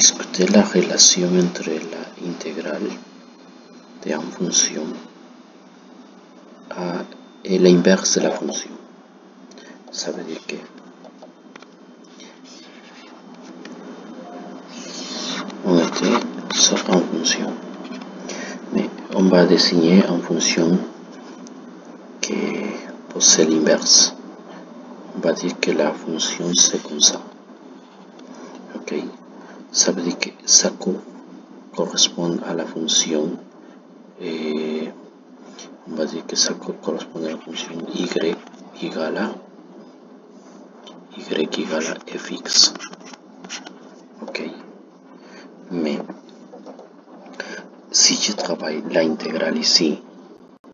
de la relación entre la integral de una función y la inversa de la función. Ça veut dire que on était sur en fonction, mais on va dessiner en fonction que possède l'inverse. On va dire que la fonction c'est comme ça. Ok Dire que ça correspond à la fonction et on va dire que ça correspond à la fonction y égale à y égale à fx. Ok Mais si je travaille l'intégrale ici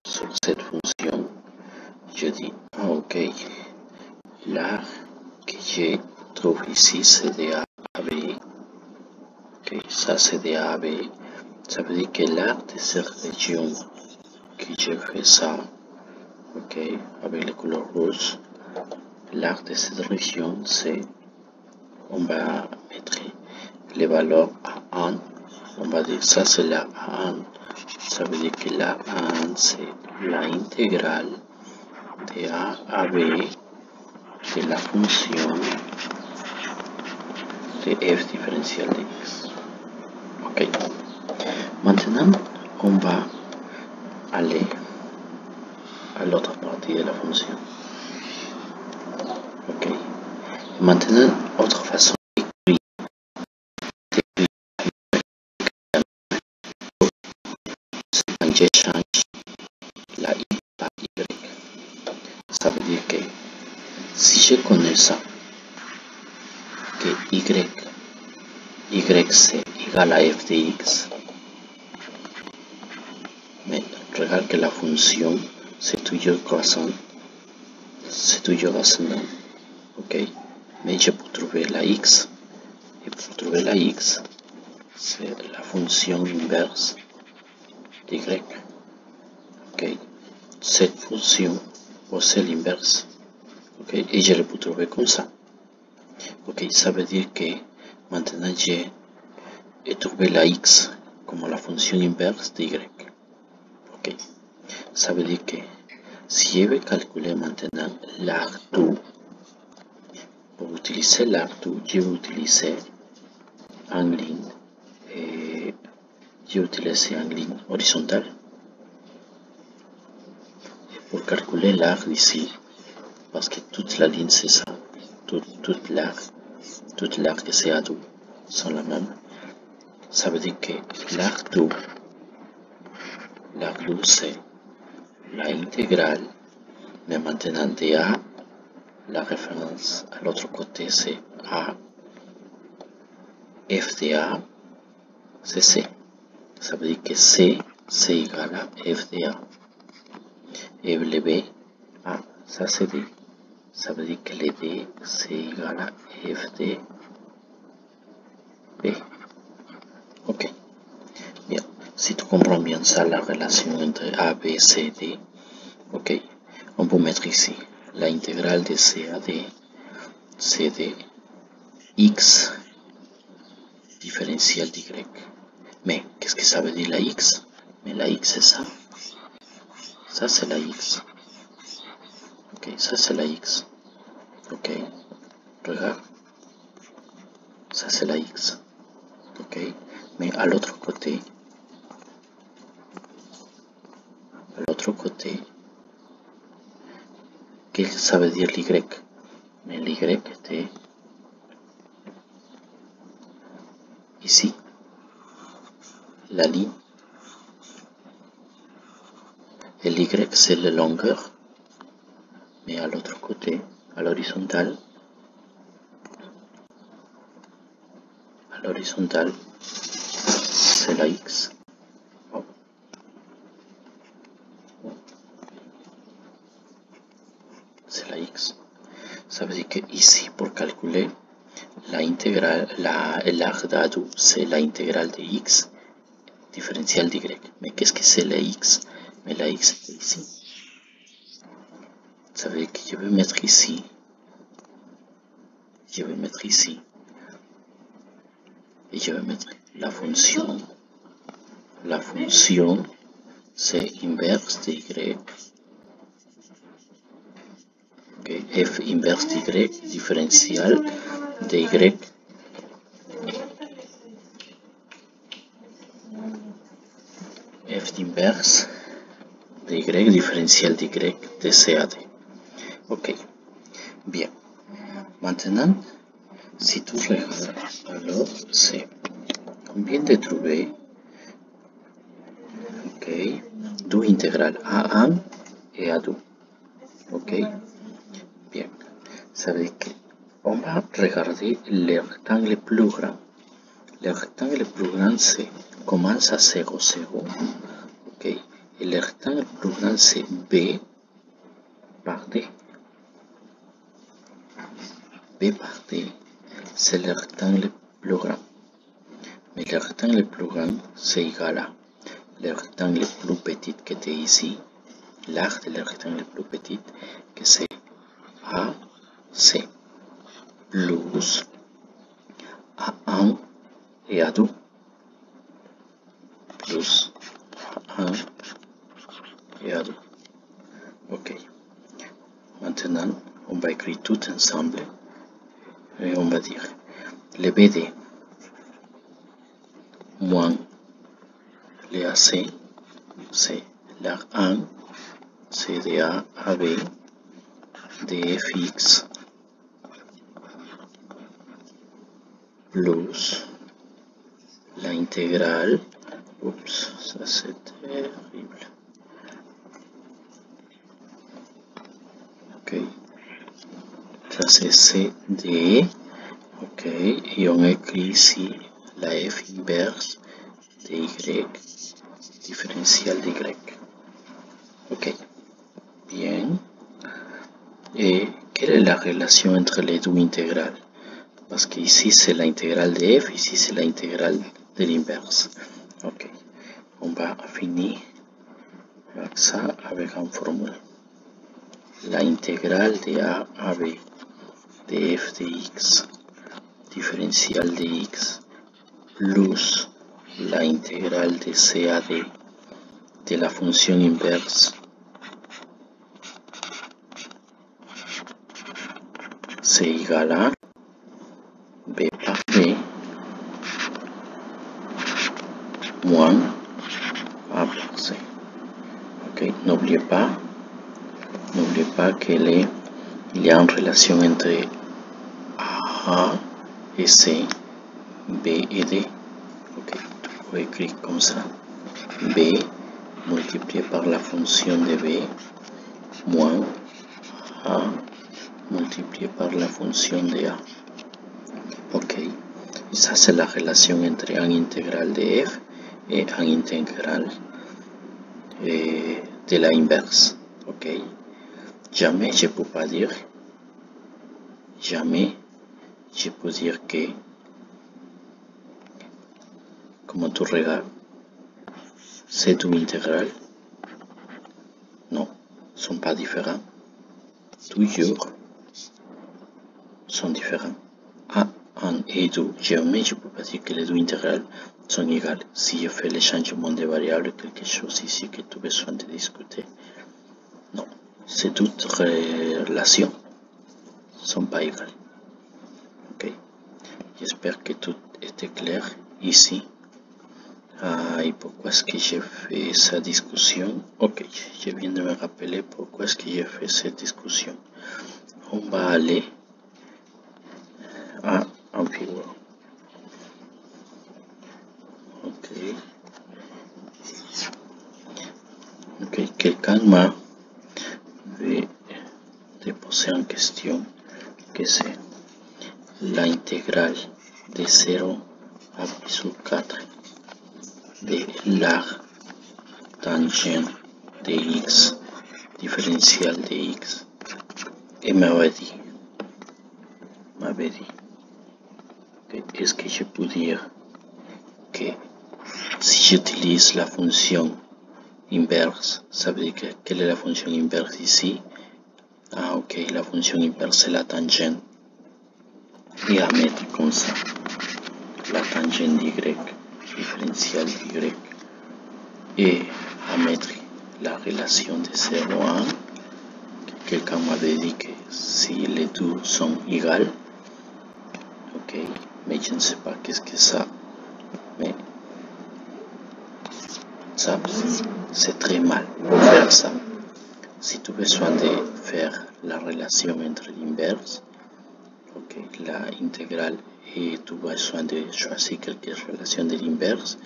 sur cette fonction, je dis ah, ok, là que je trouve ici c'est de A. Ok, ça c'est de A B. Ça veut dire que l'arc de cette région que je fais ça, ok, avec les couleurs rouges, l'arc de cette région, c'est, on va mettre les valeurs à 1, on va dire ça c'est la 1, ça veut dire que la 1 c'est l'intégrale de A à B de la fonction de f différentielle de x. Maintenant, on va aller à l'autre partie de la fonction. Maintenant, autre façon d'écrire c'est quand je change la i par y. Ça veut dire que si je connais ça, que y, y c'est à f de x, regarde que la fonction c'est toujours croissant, c'est toujours ascendant, ok je peux trouver la x, et pour trouver la x, c'est la fonction inverse de y, ok Cette fonction possède l'inverse, ok Et je le peux trouver comme ça, ok Ça veut que maintenant trouvé la x comme la fonction inverse de y. Ok, ça veut dire que si je vais calculer maintenant l'arc 2, pour utiliser l'arc 2, je vais utiliser une ligne, et je vais utiliser une ligne horizontale. Et pour calculer l'arc d'ici, parce que toute la ligne c'est ça, toute, toute l'arc, toute l'arc que c'est à 2 sont la même. Ça veut dire que l'arc 2 la cruz c'est la intégrale, mais maintenant de A, la référence à l'autre côté c'est A, F de A, c'est C. Ça veut que C, c'est égal F de A. Et le B, A, ça D. Que le D, c'est F de B. Ok. Bien. Comprends bien la relation entre A, B, C, D, ok, on peut mettre ici la intégrale de C à D, de X différentielle d'Y. Mais qu'est-ce que ça veut dire la X Mais la X c'est ça. Ça c'est la X. Ok, ça c'est la X. Ok, regarde. Ça c'est la X. Ok, mais à l'autre côté, à l'autre côté, qu'est-ce que ça veut dire l'Y Mais l'Y était ici, la ligne. Et l'Y c'est la longueur, mais à l'autre côté, à l'horizontale, à l'horizontale, c'est la X. c'est la x. Ça veut dire que ici, pour calculer la intégrale, la, l'arc d'Adu, c'est l'intégrale de x différentielle d'y. Mais qu'est-ce que c'est la x Mais la x est ici. Ça veut dire que je vais mettre ici. Je vais mettre ici. et je vais mettre la fonction, la fonction c'est inverse de y, f inverse de y différentiel de y f inverse de y différentiel de y de CAD. Ok, bien. Maintenant, si tu regardes, alors c'est combien de trouver ok, do intégral A1 et A2. Ok. Dire qu'on va regarder le rectangle plus grand. Le rectangle plus grand c'est commence à 0, 0. Ok, et le rectangle plus grand c'est B par D. B par D, c'est le rectangle plus grand. Mais le rectangle plus grand, c'est égal à le rectangle plus petit qui était ici, l'arc de le rectangle plus petit, que c'est AC, plus A1 et A2, plus A1 et A2. Ok. Maintenant, on va écrire tout ensemble et on va dire le BD moins le AC, c'est l'arc 1, c'est de A plus l'intégrale, oups, ça c'est terrible. Ok, ça c'est CD, ok, et on écrit ici la f inverse de y différentiel de y. Ok, bien. Et quelle est la relation entre les deux intégrales Parce que ici c'est l'intégrale de f, ici c'est l'intégrale de l'inverse. Ok, on va finir avec ça avec une formule. La intégrale de a à b de f de x diferencial de x plus la integral de CAD de la función inverse c'est égal 1 avancé. Ah, pues, ok, n'oubliez pas, n'oubliez pas qu'il y a une relation entre A et C, B et D. Ok, on écrit comme ça. B multiplié par la fonction de B moins A multiplié par la fonction de A. Ok, ça c'est la relation entre un intégral de F et un intégral eh, de la inverse. Ok, jamais je peux pas dire, jamais je peux dire que, como tu regardes, c'est une intégrale. Non, sont pas différents. Toujours sont différents. A, 1 et 2, jamais je peux pas dire que les deux intégrales sont égales. Si je fais le changement de variable, quelque chose ici que tu as besoin de discuter. Non, c'est toutes relations sont pas égales. Ok, j'espère que tout était clair ici. Ah, et pourquoi est-ce que j'ai fait cette discussion? Ok, je viens de me rappeler pourquoi est-ce que j'ai fait cette discussion. On va aller que c'est l'intégrale de 0 à pi sur 4 de l'arc tangent de x différentiel de x. Et m'avait dit m'avait dit que est-ce que je peux dire que si j'utilise la fonction inverse, ça veut dire que quelle est la fonction inverse ici Ah ok, la fonction inverse c'est la tangente comme ça la tangente y différentielle y et à mettre la relation de 0 à 1 quelqu'un m'avait dit que si les deux sont égales ok mais je ne sais pas qu'est-ce que ça mais c'est très mal pour faire ça si tu as besoin de faire la relation entre l'inverse ok la intégrale et tu as besoin de choisir quelque relation de l'inverse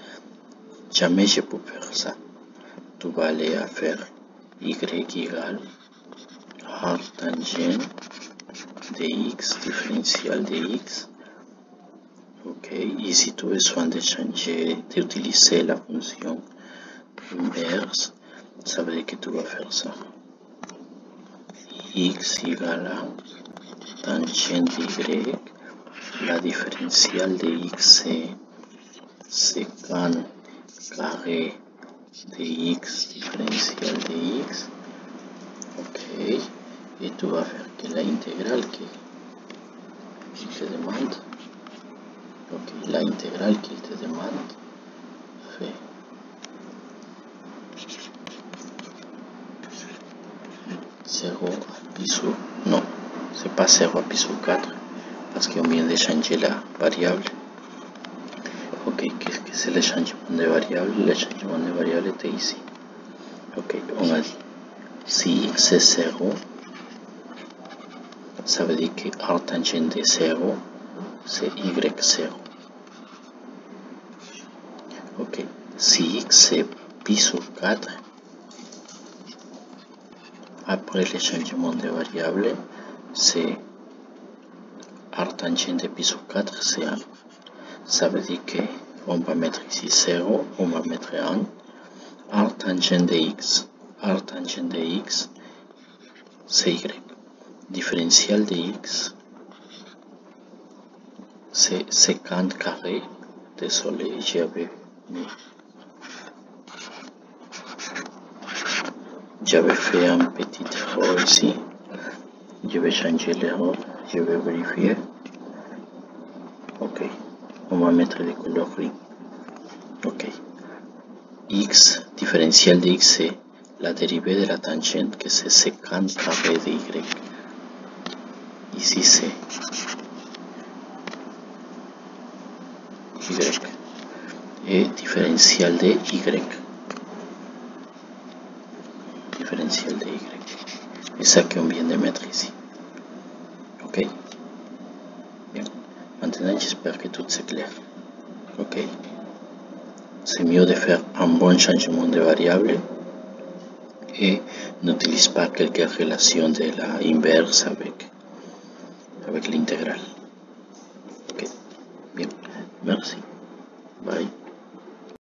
jamais je peux faire ça. Tu vas aller à faire y égale r tangente de x différentielle de x ok et si tu as besoin de changer d'utiliser la fonction inverse ça veut dire que tu vas faire ça x égale à tangente y la différentielle de x secant carré de x différentielle de x. Ok et tu vas faire que la intégrale que qu'il te demande ok la intégrale qu'il te demande fait 0 ISO no, se passèrent à piso 4 parce qu'on vient de changer la variable. Ok, qu'est-ce que c'est le changement de variable Le changement de variable était ici. Ok, on a dit si x est 0, ça veut dire que R tangent de 0, c'est y0. Ok, si x est piso 4, a por el de variables, c'est R tangente piso 4, c'est 1. Ça veut dire qu'on va mettre ici 0, on va mettre 1. R tangente de x, R tangente de x, c'est y. Différentiel de x, c'est 50 carré. Désolé, j'avais mis j'avais fait un petit erreur ici je vais changer l'erreur je vais vérifier ok. On va mettre les couleurs gris ok. X différentiel de x c'est la dérivée de la tangente que c'est 50 carré de y. Ici c'est y. Et différentiel de y différentiel de y. Et ça qu'on vient de ici ok. Bien. Maintenant j'espère que tout c'est clair ok. C'est mieux de faire un bon changement de variable et n'utilise pas quelque relation de la inverse avec avec l'intégrale